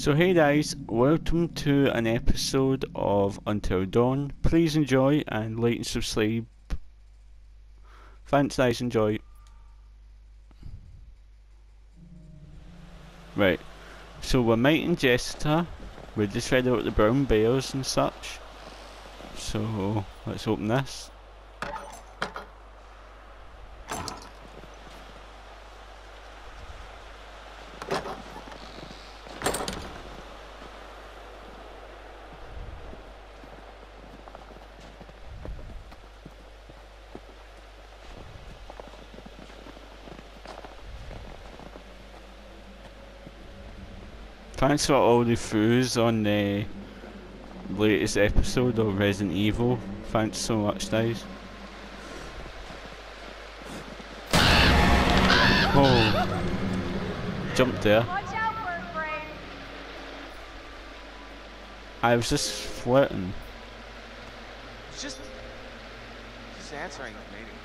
So hey guys, welcome to an episode of Until Dawn. Please enjoy and like and subscribe. Thanks guys, enjoy. Right, so we're meeting Jessica. We just read out the brown bears and such. So let's open this. Thanks for all the foos on the latest episode of Resident Evil. Thanks so much, guys. Oh, jumped there. Watch out for it, Frank. I was just flirting. It's just, just answering the meeting.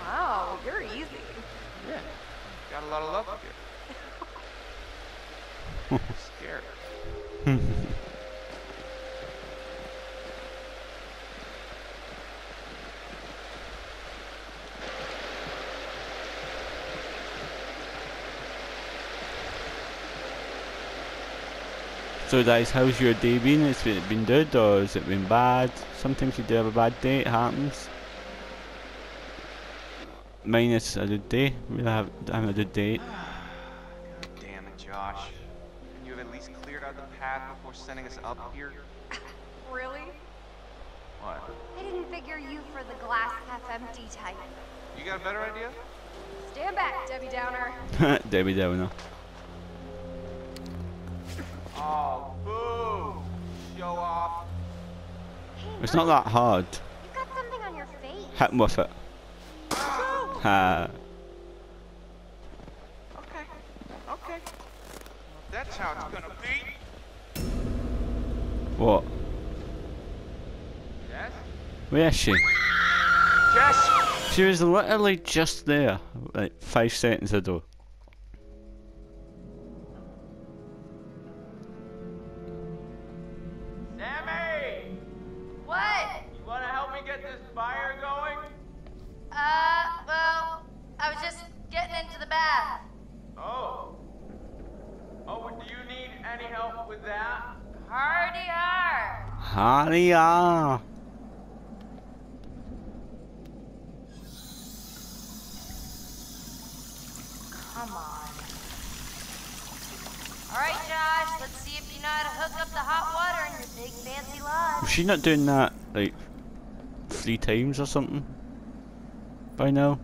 Wow, you're easy. Yeah, got a lot of love up here. Scared. So guys, how's your day been? Has it been good or has it been bad? Sometimes you do have a bad day, it happens. Mine is a good day. We have having a good day. God damn it, Josh. Can you have at least cleared out the path before sending us up here? Really? What? I didn't figure you for the glass half empty type. You got a better idea? Stand back, Debbie Downer. Debbie Downer. Oh, boo! Show off. Hey, It's not that hard. You got something on your face. Hit him with it. Ha. Okay, okay. That's how it's gonna be. What? Yes? Where is she? Jess! She was literally just there, like five seconds ago. Sammy! What? You wanna help me get this fire going? Uh, well, I was just getting into the bath. Oh. Oh, but do you need any help with that? Hardy har. Honey, ah. Come on. All right, Josh, let's see if you know how to hook up the hot water in your big fancy lodge. Was she not doing that like three times or something? By now?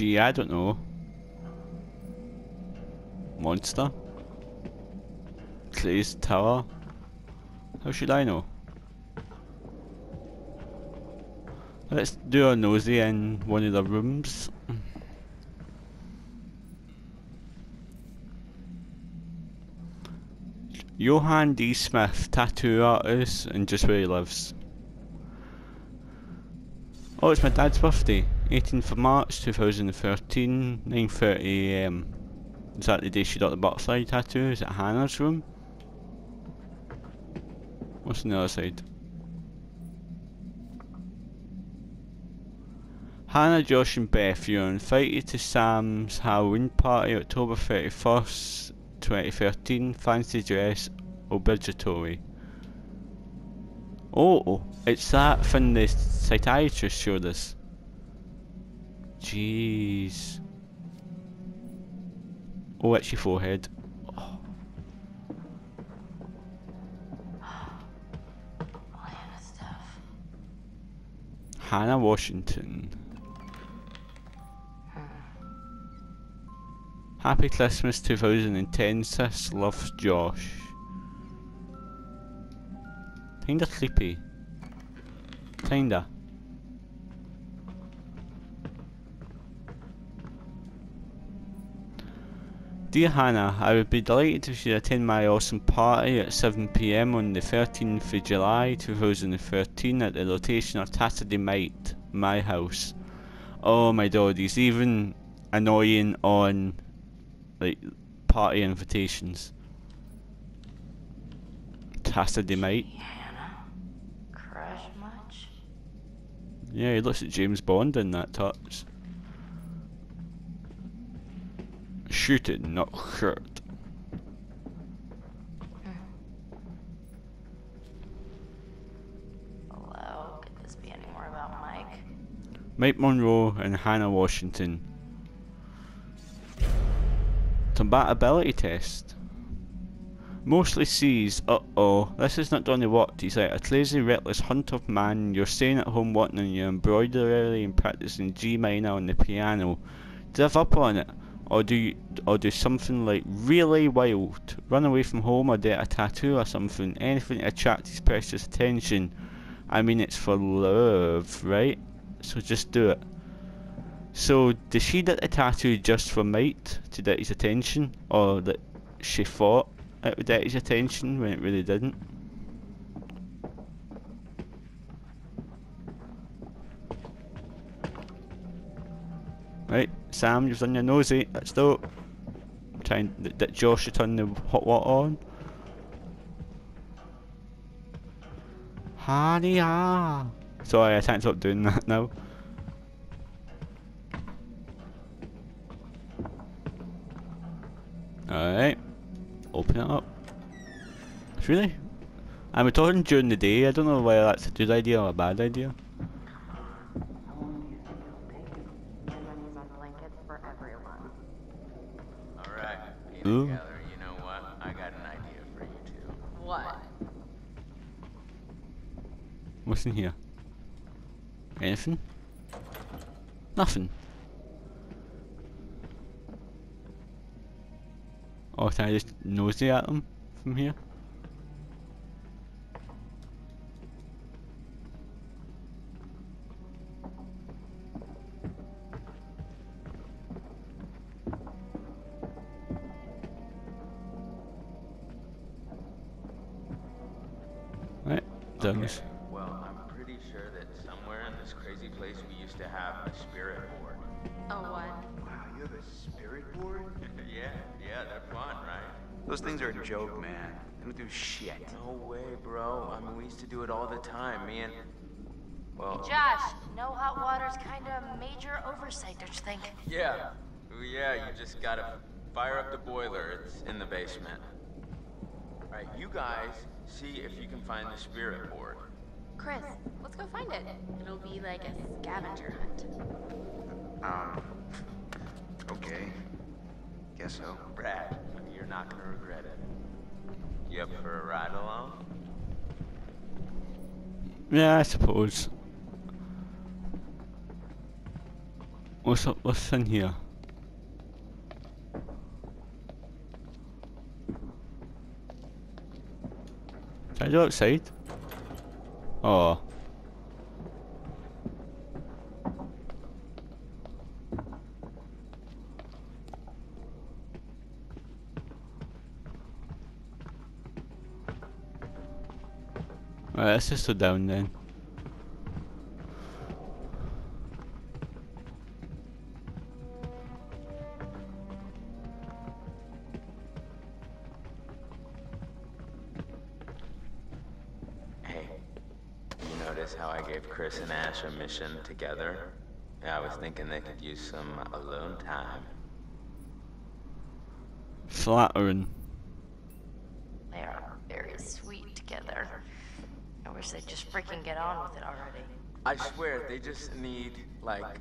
I don't know. Monster? Clay's Tower? How should I know? Let's do a nosy in one of the rooms. Johann D. Smith, tattoo artist, and just where he lives. Oh, it's my dad's birthday. 18th of March 2013, 9.30am. Is that the day she got the butterfly tattoo? Is it Hannah's room? What's on the other side? Hannah, Josh and Beth, you're invited to Sam's Halloween party October 31st, 2013. Fancy dress, obligatory. Oh, it's that thing the psychiatrist showed us. Jeez. Oh, it's your forehead. Stuff. Hannah Washington. Happy Christmas 2010, sis. Loves Josh. Kinda creepy. Kinda. Dear Hannah, I would be delighted if you attend my awesome party at 7pm on the 13th of July 2013 at the location of Saturday Night, my house. Oh my god, he's even annoying on like party invitations. Saturday Night. Hannah? Crush much? Yeah, he looks at James Bond in that touch. Shoot it, not hurt. Hello? Could this be any more about Mike? Mike Munroe and Hannah Washington. Compatibility test. Mostly sees, uh oh, this is not Donny Watt. He's like a crazy, reckless hunt of man. You're staying at home working on your embroidery and practicing G minor on the piano. Give up on it, or do or do something like really wild. Run away from home or get a tattoo or something. Anything to attract his precious attention. I mean, it's for love, right? So just do it. So, did she get the tattoo just for mate to get his attention, or that she thought it would get his attention when it really didn't? Right, Sam, you've done your nosy. That's dope. Trying that that Josh should turn the hot water on. Honey, ah. Sorry, I can't stop doing that now. Alright. Open it up. Really? I'm talking during the day, I don't know whether that's a good idea or a bad idea. Alright, peanut Ooh. gallery, you know what? I got an idea for you two. What? What's in here? Anything? Nothing. Oh, can I just nosy at them from here? Well. Josh, no hot water's kind of a major oversight, don't you think? Yeah. Ooh, yeah, you just gotta fire up the boiler. It's in the basement. Alright, you guys see if you can find the spirit board. Chris, let's go find it. It'll be like a scavenger hunt. Um. Okay. Guess so. Brad, you're not gonna regret it. You up for a ride along? Yeah, I suppose. What's up? What's in here? Can I go outside? Oh. Alright, let's just go down then. Chris a mission together? Yeah, I was thinking they could use some alone time. Flattering. They are very sweet together. I wish they'd just freaking get on with it already. I swear, they just need, like,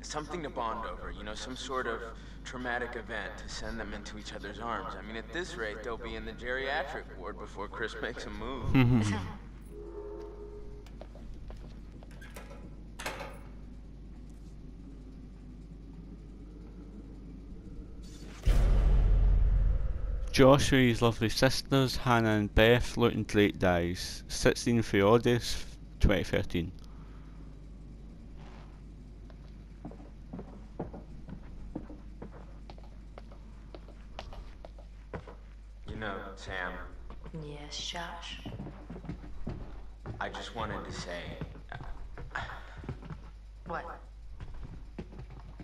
something to bond over, you know, some sort of traumatic event to send them into each other's arms. I mean, at this rate, they'll be in the geriatric ward before Chris makes a move. Josh with his lovely sisters, Hannah and Beth, looking great dies. 16 for August 2013. Sam, Yes, Josh. I just wanted to say, What?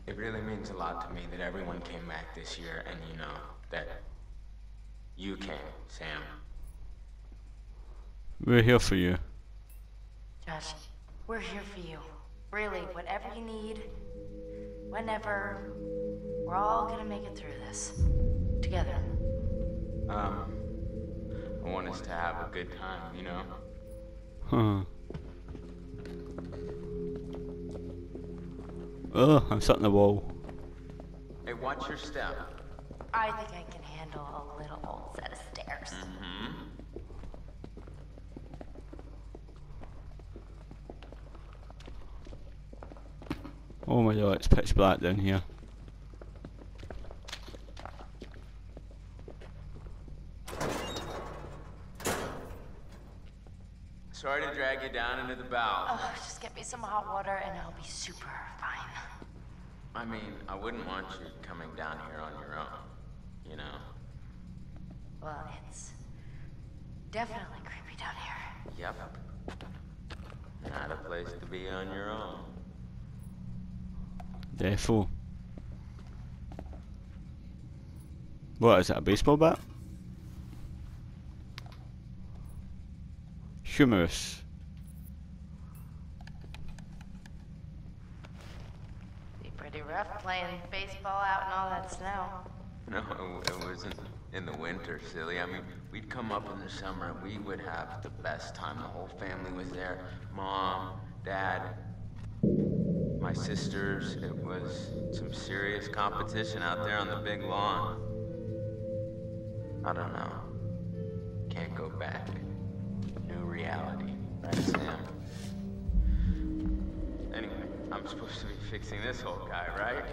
it really means a lot to me that everyone came back this year, and you know that you came, Sam. We're here for you. Josh, we're here for you. Really, whatever you need, whenever, we're all gonna make it through this. Together. Um, I want us to have a good time, you know? Huh. Oh, I'm sat on the wall. Hey, watch your step. I think I can handle a little old set of stairs. Hmm? Oh my god, it's pitch black down here. Sorry to drag you down into the bowels. Oh, just get me some hot water and I'll be super fine. I mean, I wouldn't want you coming down here on your own, you know? Well, it's definitely creepy down here. Yep. Not a place to be on your own. Defo. What is that, a baseball bat? Humorous. Be pretty rough playing baseball out in all that snow. No, it, it wasn't in the winter, silly. I mean, we'd come up in the summer and we would have the best time. The whole family was there. Mom, dad, my sisters. It was some serious competition out there on the big lawn. I don't know. Can't go back. New reality, right, Sam? Anyway, I'm supposed to be fixing this old guy, right?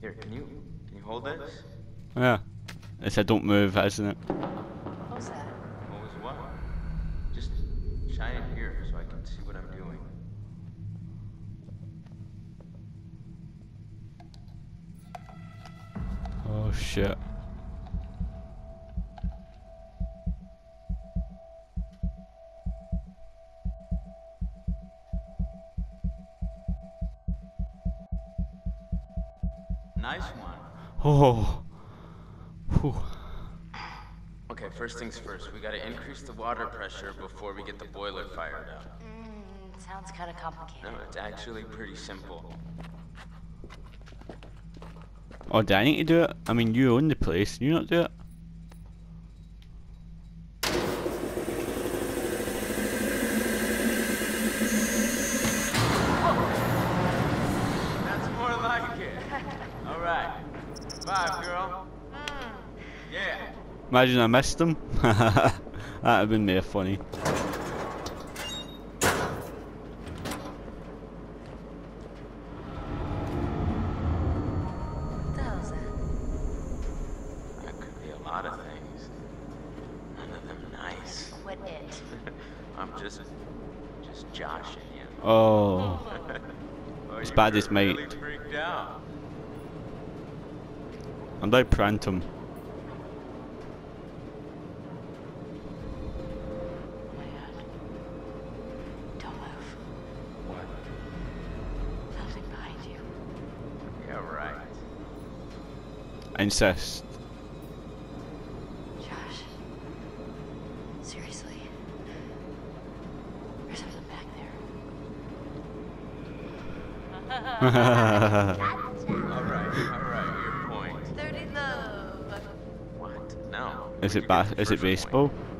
Here, can hold this? Yeah. It's a don't move, isn't it? The water pressure before we get the boiler fired up. Mm, sounds kind of complicated. No, it's actually pretty simple. Oh, do I need to do it? I mean, you own the place. You not do it? That's more like it. All right. Five, girl. Yeah. Imagine I missed them. That'd have been more funny. That could be a lot of things. None of them nice. What the hell is that? That could be a lot of things. None of them nice. What it? I'm just, just joshing you. Oh. Oh, As you bad were as mate. Really freaked out. I'm like Prantum. Oh my god. Don't move. What? Nothing behind you. Yeah, right. Insist. Josh. Seriously. There's something back there. All right, all right. Your point. 30 love. What? No. Is it you ba- is it baseball? point?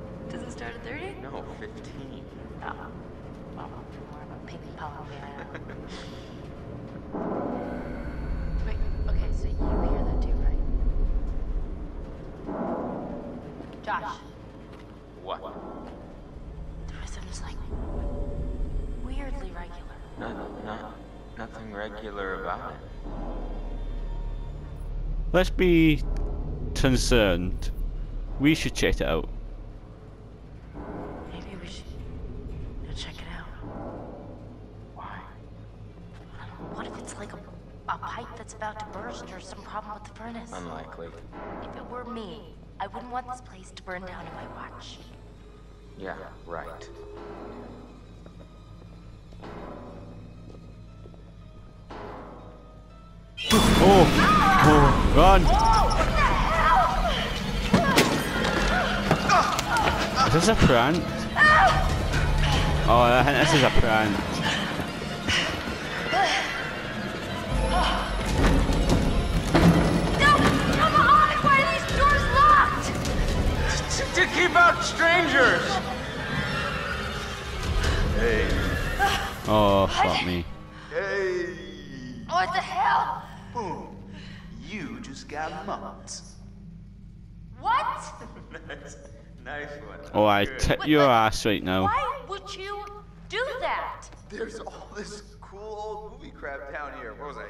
Not, not, nothing regular about it. Let's be concerned. We should check it out. Maybe we should go check it out. Why? What if it's like a, a pipe that's about to burst or some problem with the furnace? Unlikely. If it were me, I wouldn't want this place to burn down in my watch. Yeah, right. Run! Is this a prank? Oh, I think this is a prank. No! Come on! Why are these doors locked? To keep out strangers! Oh, fuck me. Hey! What the hell? Boom! You just got. What? nice, nice one. Oh, I Good. tip your ass right now. Why would you do that? There's all this cool old movie crap down here. What was I?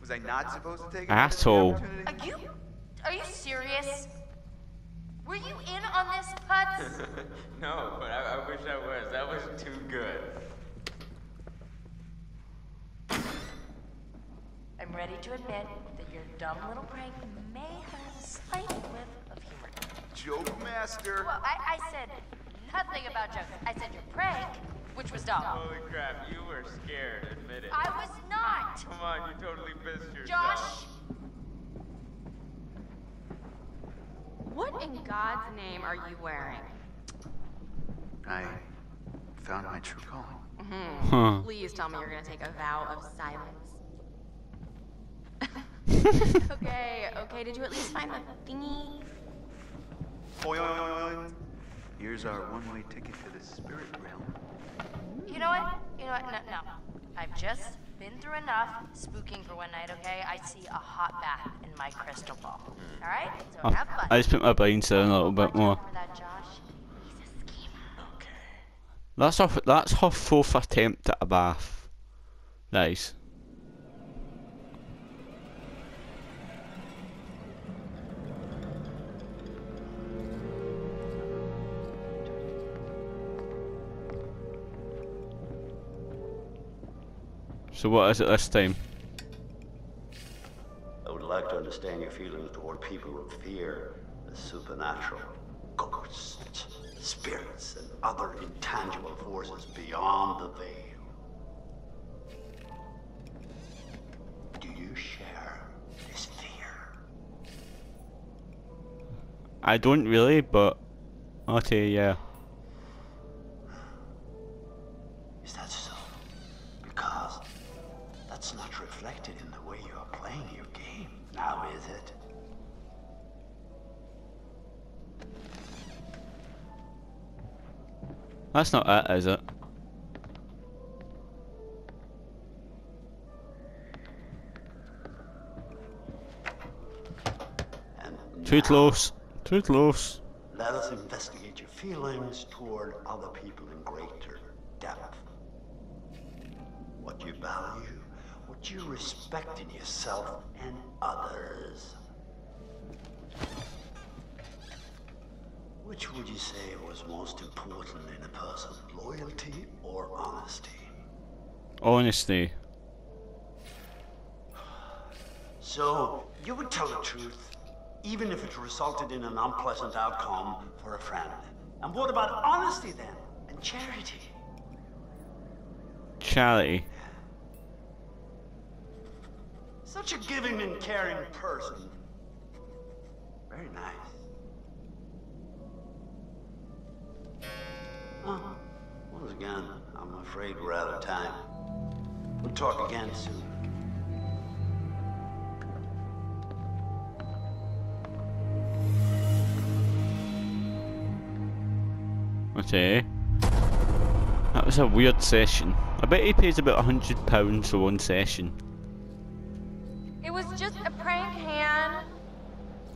Was I not supposed to take advantage Asshole. Are you... Are you serious? Were you in on this, Putz? no, but I, I wish I was. That was too good. I'm ready to admit that your dumb little prank may have a slight whiff of humor. Joke master. Well, I, I said nothing about jokes. I said your prank, which was dumb. Holy crap, you were scared. Admit it. I was not. Come on, you totally pissed yourself. Josh, What in God's name are you wearing? I found my true calling. Mm-hmm. Huh. Please tell me you're gonna take a vow of silence. okay, okay, did you at least find the thingy? Oi, oi, oi, oi. Here's our one-way ticket to the spirit realm. You know what? You know what? No, no. I've just been through enough spooking for one night, okay? I see a hot bath in my crystal ball. Hmm. Alright? So Oh, have fun. I just put my brains down a little bit more. that, Josh. He's a schemer. Okay. That's off. That's her fourth attempt at a bath. Nice. So what is it this time? I would like to understand your feelings toward people who fear the supernatural, ghosts, spirits, and other intangible forces beyond the veil. Do you share this fear? I don't really, but you, yeah. That's not it, is it? And Too close. Too close. Let us investigate your feelings toward other people in greater depth. What you value, what you respect in yourself and others. Which would you say was most important in a person, loyalty or honesty? Honesty. So, you would tell the truth, even if it resulted in an unpleasant outcome for a friend. And what about honesty then? And charity? Charity. Such a giving and caring person. Very nice. Uh, once again, I'm afraid we're out of time. We'll talk again soon. Okay. That was a weird session. I bet he pays about a hundred pounds for one session. It was just a prank, Han.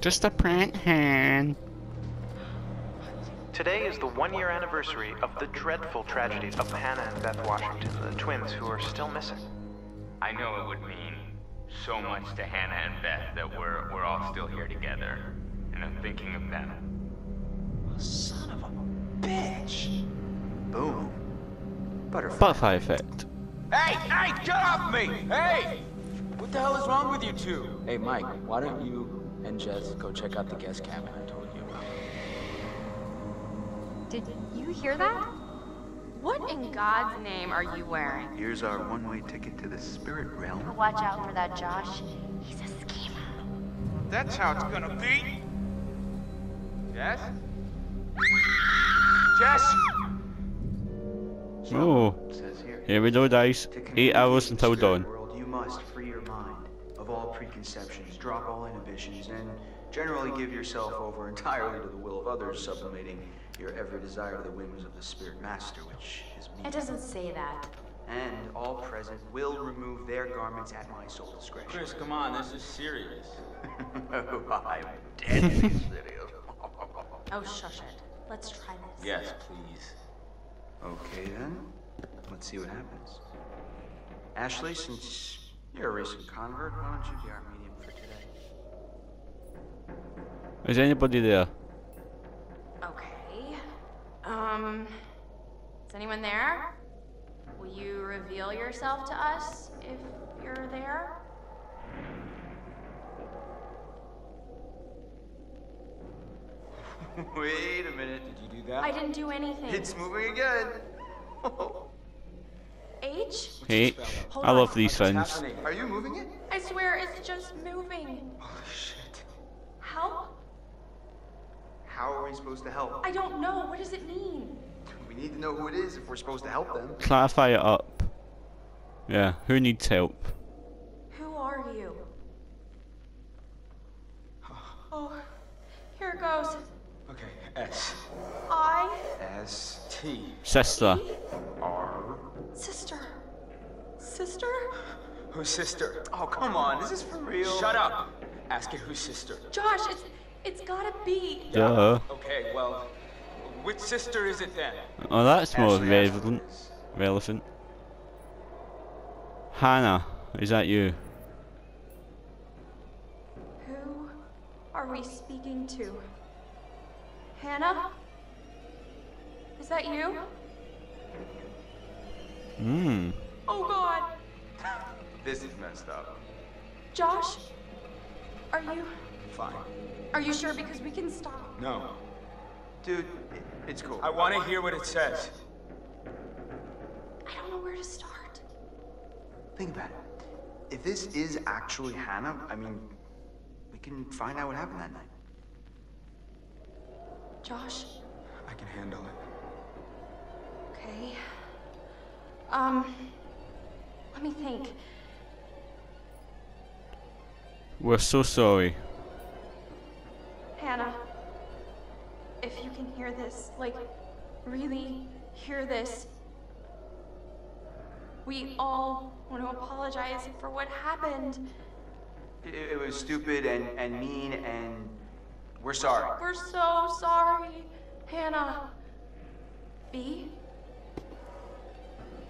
Just a prank hand. Today is the one year anniversary of the dreadful tragedy of Hannah and Beth Washington, the twins who are still missing. I know it would mean so much to Hannah and Beth that we're, we're all still here together. And I'm thinking of them. Son of a bitch! Boom. Butterfly. Butterfly effect. Hey, hey, get off me! Hey! What the hell is wrong with you two? Hey, Mike, why don't you and Jess go check out the guest cabin Did you hear that? What in God's name are you wearing? Here's our one-way ticket to the spirit realm. Watch out for that Josh. He's a schemer. That's how it's gonna be. Yes? Jess? Oh, here. here we go, guys. Eight hours until spirit dawn. World, you must free your mind of all preconceptions, drop all inhibitions, and generally give yourself over entirely to the will of others, sublimating your every desire to the whims of the spirit master, which is me. It doesn't say that. And all present will remove their garments at my sole discretion. Chris, come on, this is serious. oh, I'm deadly serious. Oh, shush it. Let's try this. Yes, please. Okay then, let's see what happens. Ashley, since you're a recent convert, why don't you be our medium for today? Is anybody there? Okay. Um, is anyone there? Will you reveal yourself to us if you're there? Wait a minute, did you do that? I didn't do anything. It's moving again. H? Hey, Hold I on. love these What's things. Are you moving it? I swear it's just moving. Holy shit. Help? How are we supposed to help? I don't know. What does it mean? We need to know who it is if we're supposed to help them. Clarify it up. Yeah, who needs help? Who are you? Oh, here it goes. Okay, S. I, S T. Sister. R. sister. Sister? Whose sister? Oh, come on, Is this for real. Shut up! Ask it whose sister. Josh, it's it's gotta be. Duh. Okay, well, which sister is it then? Oh, that's more Ashley relevant. Ashford Relevant. Hannah, is that you? Who are we speaking to? Hannah? Is that you? Hmm. Oh god. This is messed up. Josh? Are you Fine. are you sure because we can stop? No. Dude, it's cool. I want to hear what it says. I don't know where to start. Think about it. If this is actually Hannah, I mean, we can find out what happened that night. Josh? I can handle it. Okay. Um let me think. We're so sorry. Hannah, if you can hear this, like, really hear this, we all want to apologize for what happened. It, it was stupid and, and mean, and we're sorry. We're so sorry, Hannah. B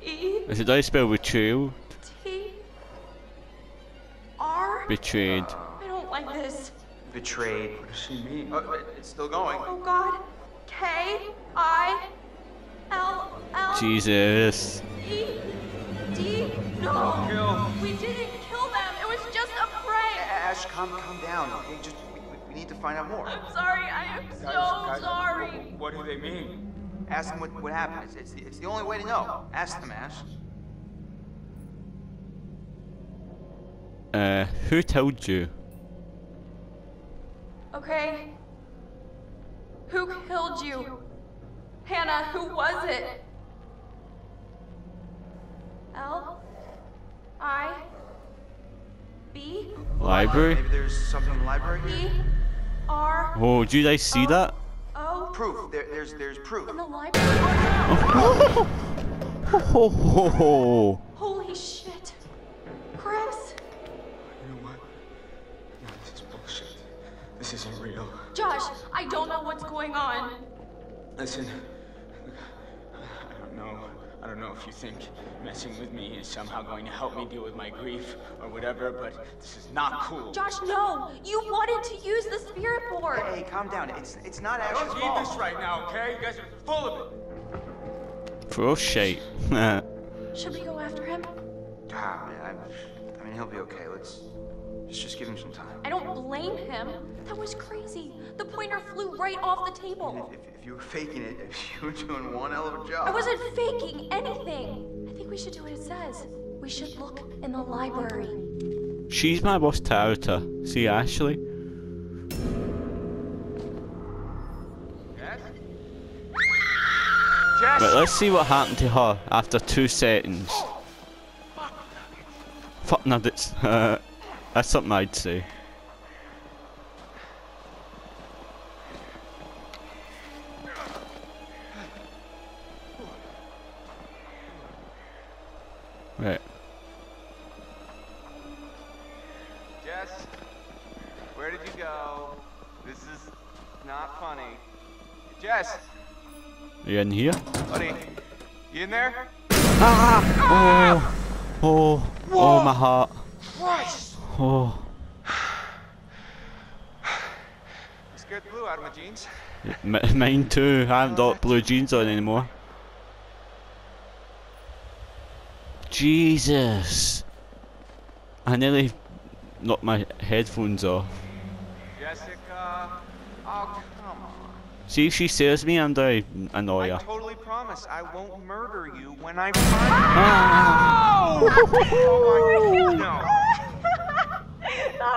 E Is it how you spell betrayal? T R. Betrayed. Betrayed. What does she mean? Oh, it's still going. Oh God. K I L L Jesus. E D. No. Kill. We didn't kill them. It was just a prank. Ash, calm, calm down. Okay, just we, we- we need to find out more. I'm sorry. I am so Guys, guys, sorry. What do they mean? Ask them what, what happened. It's, it's, the, it's the only way to know. Ask them, Ash. Uh, who told you? Okay. Who killed you? Hannah, who was it? L I B Library? Maybe there's something in the library E here. R Oh, did you guys see that? Oh. Proof. There, there's there's proof. in the library. Oh Ho ho ho ho. no! Holy shit. Chris. You know what? No, this is bullshit. This isn't real. Josh, I don't know what's going on. Listen, I don't know. I don't know if you think messing with me is somehow going to help me deal with my grief or whatever, but this is not cool. Josh, no! You wanted to use the spirit board! Hey, hey, calm down. It's it's not I Ash's don't need this right now, okay? You guys are full of it. For shite. Should we go after him? Ah, man, I, I mean, mean, he'll be okay. Let's just, just give him some time. I don't blame him. That was crazy. The pointer flew right off the table. If, if, if you were faking it, if you were doing one hell of a job. I wasn't faking anything. I think we should do what it says. We should look in the library. She's my worst character. See, Ashley? Yes? Jess! But let's see what happened to her after two seconds. Fuck nuggets. Uh, that's something I'd say. Right. Jess, where did you go? This is not funny. Jess, Are you in here? buddy, you in there? Ah! Oh, oh, oh, my heart. Christ! Oh, You scared blue out of my jeans. M- mine too. I haven't got blue jeans on anymore. Jesus. I nearly knocked my headphones off. Jessica, oh come on. See if she says me, and I'm gonna annoy I totally promise I won't murder you when I Ah! find Oh my no.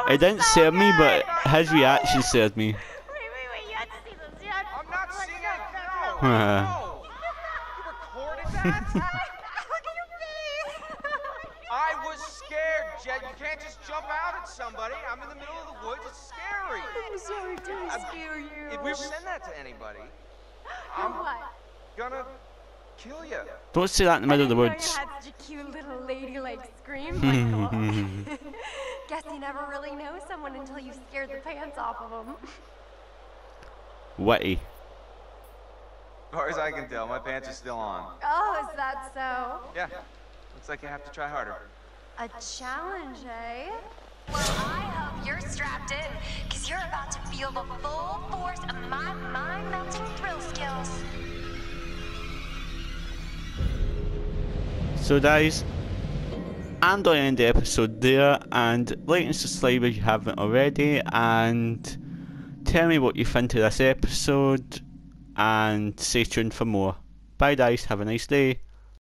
It didn't scare me, but his reaction scared me. Wait, wait, wait. You have to see this. You have to I'm not seeing it. No. no. You recorded that? Look at your face. I was scared, Jet. You can't just jump out at somebody. I'm in the middle of the woods. It's scary. I'm sorry to scare you. If we send that to anybody, I'm what? gonna kill you. Don't say that in the middle of the I woods. had such a cute little ladylike scream. Like, come Guess you never really know someone until you scared the pants off of them. Witty. As far as I can tell, my pants are still on. Oh, is that so? Yeah. Looks like you have to try harder. A challenge, eh? Well, I hope you're strapped in, because you're about to feel the full force of my mind melting thrill skills. So guys, I'm going to end the episode there and like and subscribe if you haven't already and tell me what you think of this episode and stay tuned for more. Bye guys, have a nice day.